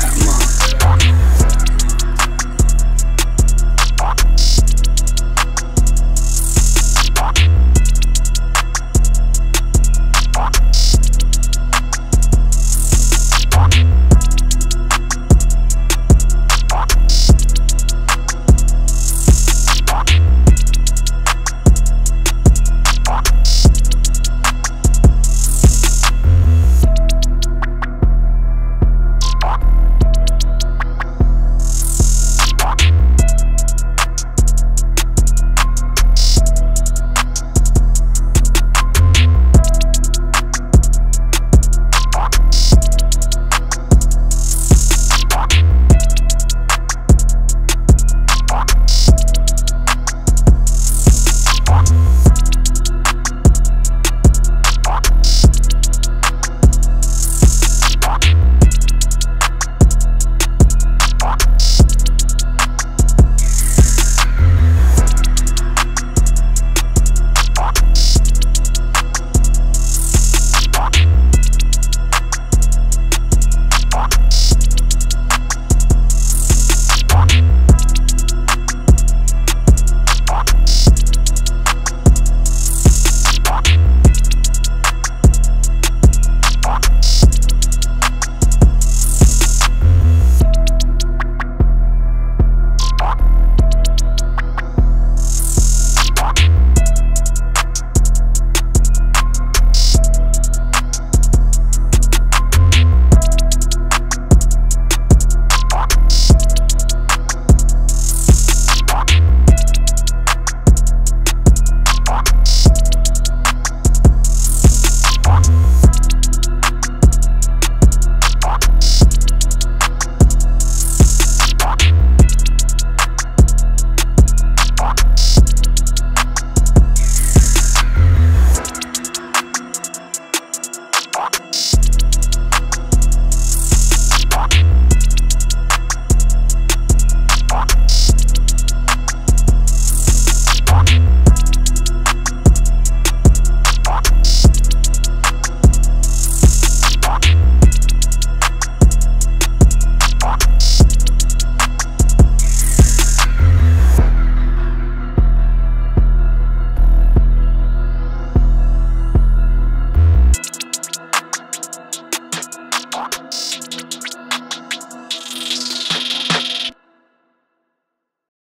trap.